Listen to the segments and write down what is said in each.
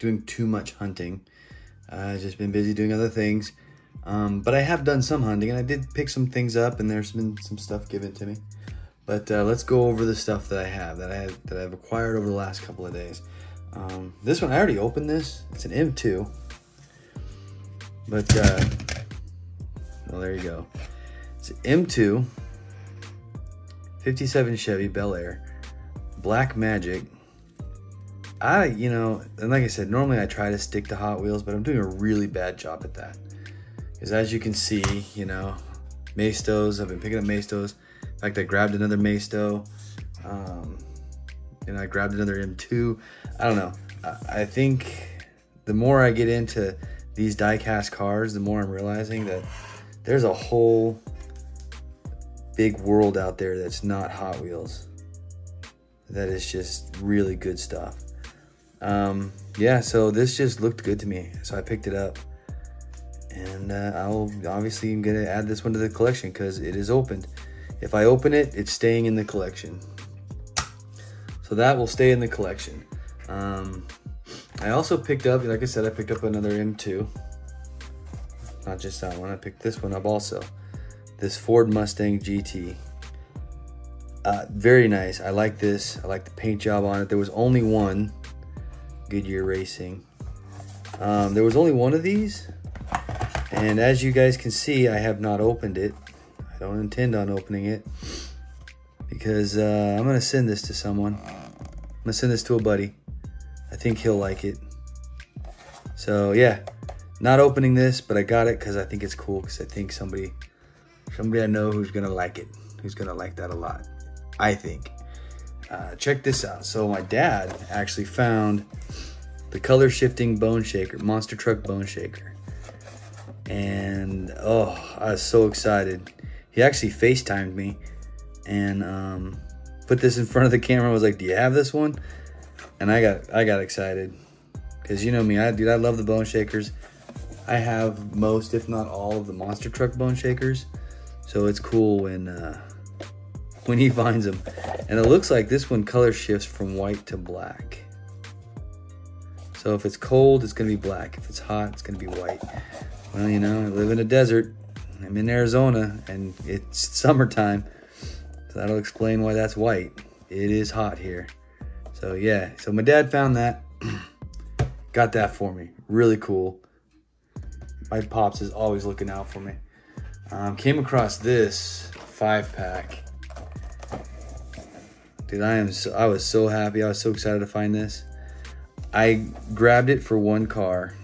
doing too much hunting. I've just been busy doing other things. Um, but I have done some hunting and I did pick some things up and there's been some stuff given to me. But uh, let's go over the stuff that I have that I have, that I've acquired over the last couple of days. Um, this one I already opened this. It's an M2. But uh, well, there you go. It's an M2 57 Chevy Bel Air, Black Magic. I, you know, and like I said, normally I try to stick to Hot Wheels, but I'm doing a really bad job at that. Because as you can see, you know, Maistos, I've been picking up Maistos. In fact, I grabbed another Maisto. Um, and I grabbed another M2. I don't know. I, I think the more I get into these die-cast cars, the more I'm realizing that there's a whole big world out there that's not Hot Wheels. That is just really good stuff. Um, yeah, so this just looked good to me, so I picked it up. And uh, I'll obviously I'm gonna add this one to the collection because it is opened. If I open it, it's staying in the collection. So that will stay in the collection. Um, I also picked up, like I said, I picked up another M2. Not just that one, I picked this one up also. This Ford Mustang GT. Uh, very nice. I like this. I like the paint job on it. There was only one Goodyear Racing. Um, there was only one of these. And as you guys can see, I have not opened it. I don't intend on opening it because uh, I'm gonna send this to someone. I'm gonna send this to a buddy. I think he'll like it. So yeah, not opening this, but I got it because I think it's cool because I think somebody, somebody I know who's gonna like it, who's gonna like that a lot. I think. Uh, check this out. So my dad actually found the color shifting bone shaker, monster truck bone shaker. And oh, I was so excited. He actually FaceTimed me and um, put this in front of the camera. I was like, "Do you have this one?" And I got I got excited because you know me, I dude, I love the bone shakers. I have most, if not all, of the monster truck bone shakers. So it's cool when uh, when he finds them. And it looks like this one color shifts from white to black. So if it's cold, it's gonna be black. If it's hot, it's gonna be white. Well, you know, I live in a desert. I'm in Arizona and it's summertime. So that'll explain why that's white. It is hot here. So yeah, so my dad found that. Got that for me. Really cool. My pops is always looking out for me. Um, came across this five pack. Dude, I am so, I was so happy. I was so excited to find this. I grabbed it for one car.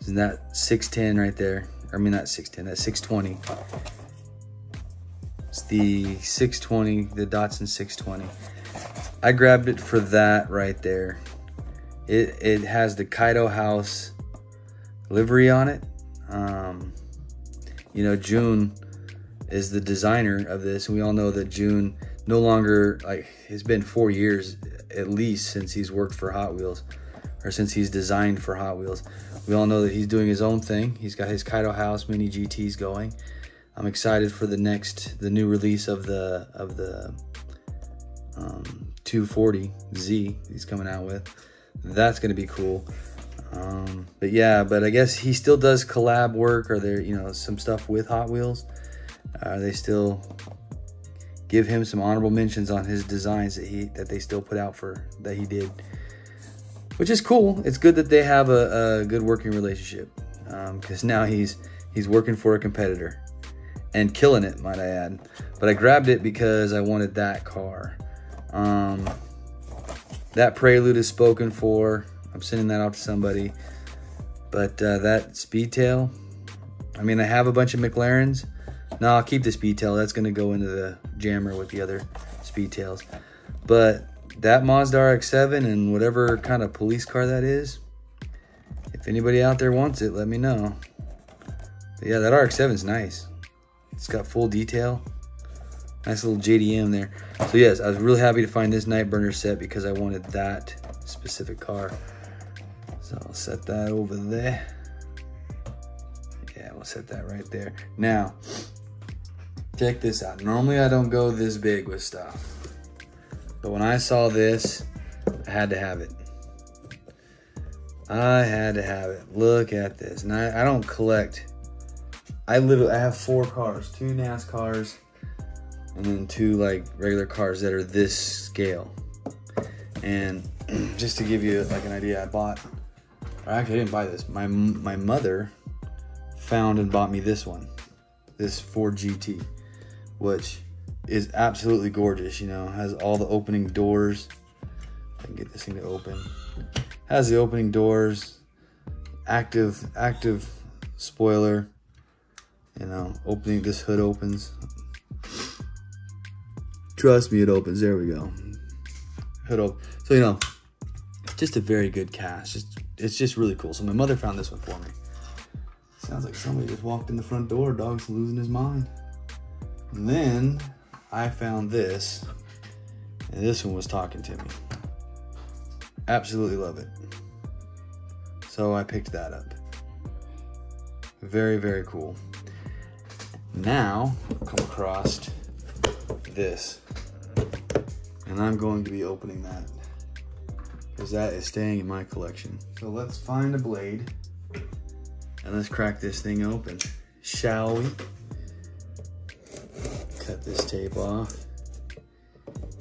Isn't that 610 right there? I mean, not 610, that's 620. It's the 620, the Datsun 620. I grabbed it for that right there. It, it has the Kaido House livery on it. Um, you know, Jun is the designer of this, we all know that Jun no longer like it's been four years at least since he's worked for Hot Wheels, or since he's designed for Hot Wheels. We all know that he's doing his own thing. He's got his Kaido House mini GTs going. I'm excited for the next, the new release of the of the um, 240Z he's coming out with. That's gonna be cool. Um, but yeah, but I guess he still does collab work or there, you know, some stuff with Hot Wheels. Uh, they still give him some honorable mentions on his designs that he that they still put out for that he did, which is cool. It's good that they have a, a good working relationship because um, now he's he's working for a competitor and killing it, might I add. But I grabbed it because I wanted that car. Um, that Prelude is spoken for. I'm sending that off to somebody. But uh, that Speedtail, I mean, I have a bunch of McLarens. No, I'll keep the speed tail. That's going to go into the jammer with the other speed tails. But that Mazda RX-7 and whatever kind of police car that is, if anybody out there wants it, let me know. But yeah, that RX-7 is nice. It's got full detail. Nice little JDM there. So yes, I was really happy to find this Nightburnerz set because I wanted that specific car. So I'll set that over there. Yeah, we'll set that right there. Now, check this out. Normally I don't go this big with stuff. But when I saw this, I had to have it. I had to have it. Look at this. And I, I don't collect. I literally I have four cars, two NASCARs, and then two like regular cars that are this scale. And just to give you like an idea, I bought, or actually I didn't buy this. My my mother found and bought me this one, this Ford GT, which is absolutely gorgeous. You know, has all the opening doors. I can get this thing to open has the opening doors, active active spoiler. You know, opening this hood opens. Trust me, it opens. There we go. Hood open. So you know, just a very good cast. Just it's just really cool. So my mother found this one for me. Sounds like somebody just walked in the front door. Dog's losing his mind. And then I found this, and this one was talking to me. Absolutely love it. So I picked that up. Very, very cool. Now, come across this. And I'm going to be opening that because that is staying in my collection. So let's find a blade and let's crack this thing open, shall we? This tape off.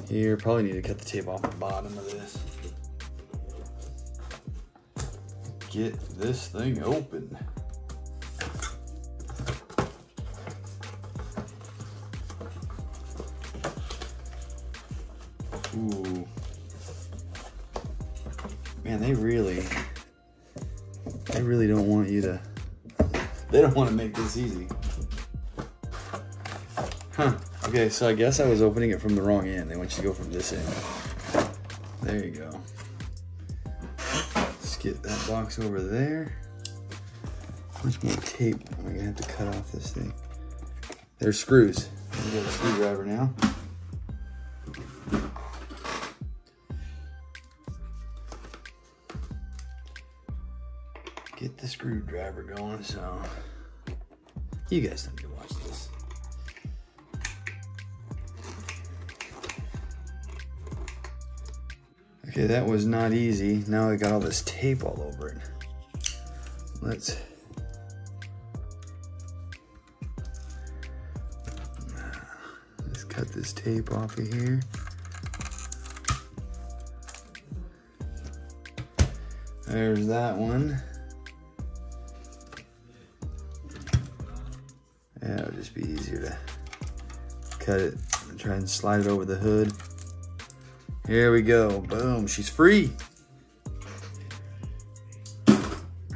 Here, probably need to cut the tape off the bottom of this. get this thing open. Ooh. Man, they really, they really don't want you to, they don't want to make this easy. Huh. Okay, so I guess I was opening it from the wrong end. They want you to go from this end. There you go Let's get that box over there. How much more tape am I gonna have to cut off this thing? There's screws. We got a screwdriver now. Get the screwdriver going so you guys don't Okay, that was not easy. Now I got all this tape all over it. Let's let's cut this tape off of here. There's that one. Yeah, it'll just be easier to cut it and try and slide it over the hood. Here we go. Boom. She's free.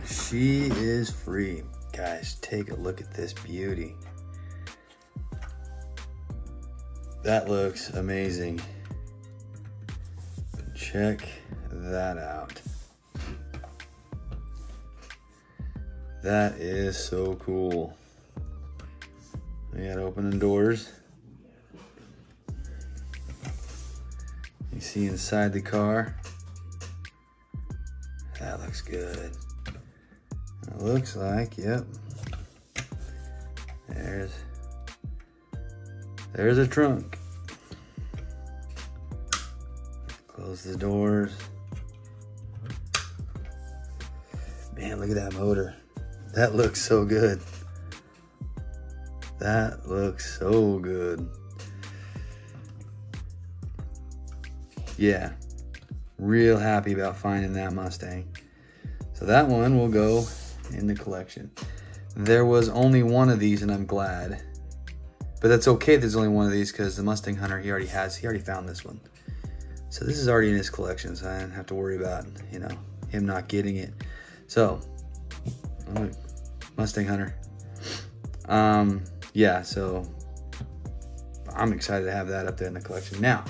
She is free. Guys, take a look at this beauty. That looks amazing. Check that out. That is so cool. We got opening doors. You see inside the car. That looks good. It looks like, yep. There's, there's a trunk. Close the doors. Man, look at that motor. That looks so good. That looks so good. Yeah, real happy about finding that Mustang. So that one will go in the collection. There was only one of these and I'm glad. But that's okay there's only one of these because the Mustang Hunter he already has, he already found this one. So this is already in his collection, so I don't have to worry about, you know, him not getting it. So, Mustang Hunter. Um, yeah, so I'm excited to have that up there in the collection. Now,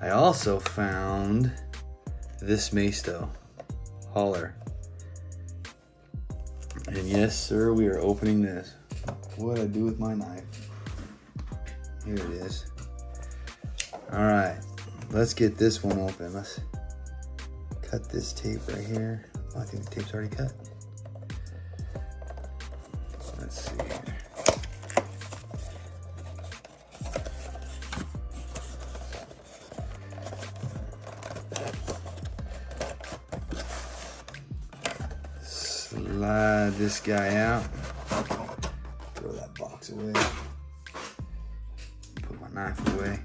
I also found this Maisto hauler. And yes, sir, we are opening this. What I do with my knife. Here it is. All right, let's get this one open. Let's cut this tape right here. I think the tape's already cut. This guy out. Throw that box away. Put my knife away.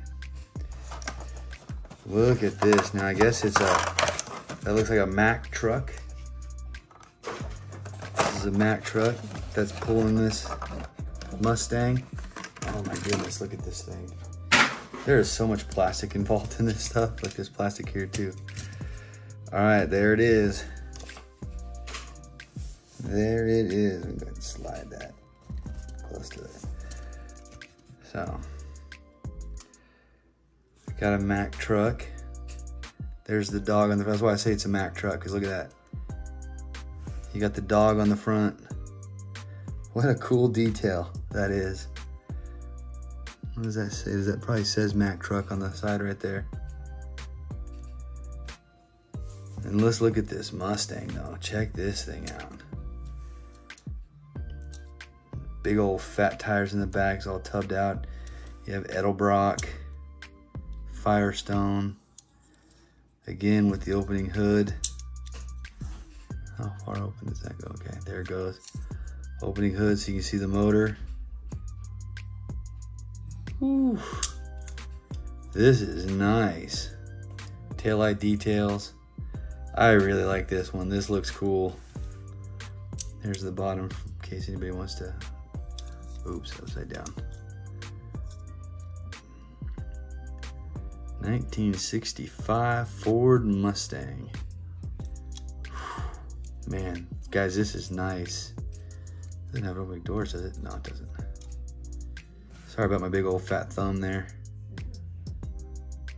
Look at this. Now I guess it's a, that looks like a Mack truck. This is a Mack truck that's pulling this Mustang. Oh my goodness, look at this thing. There is so much plastic involved in this stuff. Like there's plastic here too. All right, there it is. There it is. I'm going to slide that close to it. So, got a Mack truck. There's the dog on the, that's why I say it's a Mack truck, because look at that. You got the dog on the front. What a cool detail that is. What does that say? Does that probably says Mack truck on the side right there? And let's look at this Mustang though. Check this thing out. Big old fat tires in the back, all tubbed out. You have Edelbrock, Firestone, again with the opening hood. How far open does that go? Okay, there it goes. Opening hood so you can see the motor. Whew. This is nice. Taillight details. I really like this one. This looks cool. There's the bottom in case anybody wants to Oops, upside down. 1965 Ford Mustang. Man, guys, this is nice. Doesn't have opening doors, does it? No, it doesn't. Sorry about my big old fat thumb there.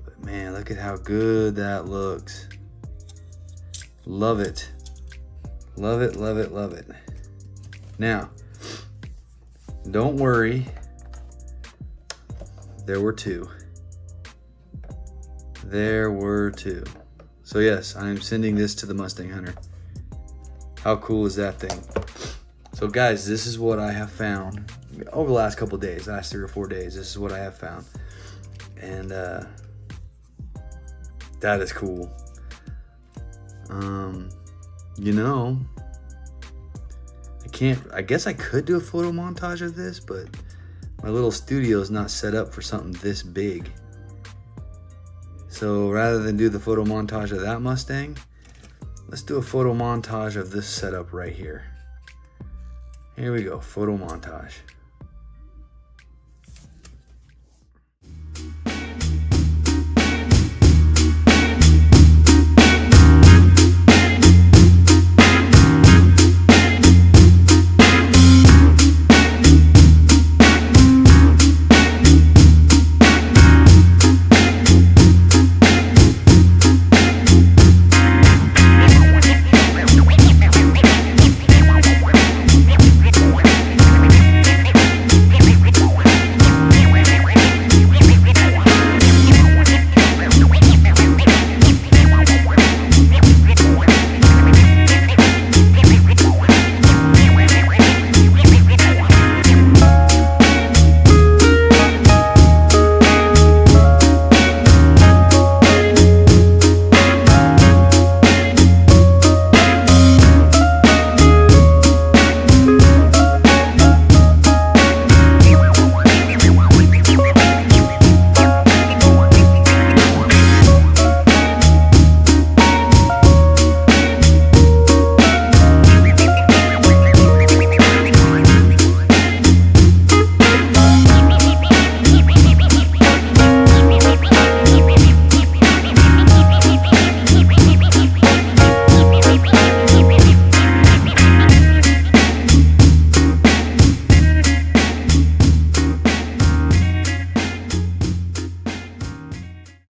But man, look at how good that looks. Love it. Love it, love it, love it. Now, don't worry. There were two. There were two. So yes, I am sending this to the Mustang Hunter. How cool is that thing? So guys, this is what I have found over the last couple days, last three or four days. This is what I have found. And uh, that is cool. Um, you know, can't, I guess I could do a photo montage of this, but my little studio is not set up for something this big. So rather than do the photo montage of that Mustang, let's do a photo montage of this setup right here. Here we go, photo montage.